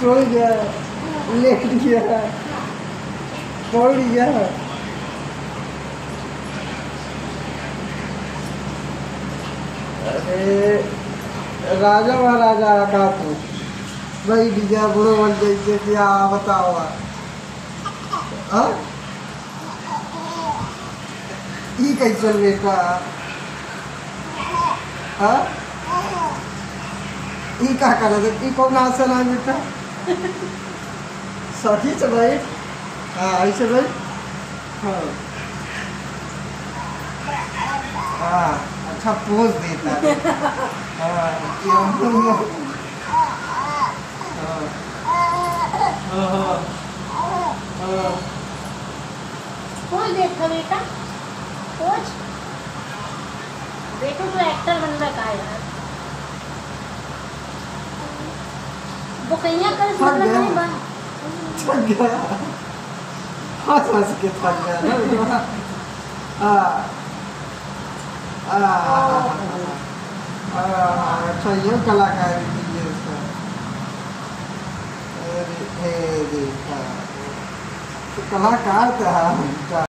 सो गया, लेट गया गया। अरे, राजा महाराजा का तू भाई, डीजा बुढ़ो बन जैसे क्या बताओ हाँ? ई कैसन बेटा हाँ? ई का करत ई कौन आसन है बेटा सही से भाई हाँ ऐसे भाई हाँ. हाँ अच्छा पोज देता है हाँ. क्यों हाँ. हाँ. हाँ देखो बेटा. खोज देखो तो एक्टर बनना का है यार? बुकैया कर थक मतलब गया। नहीं बन थक गया हंस हंस के थक गया ना हाँ हाँ अच्छा ये कलाकारी थी ये इसका अरे हे देखा तो कलाकार था हम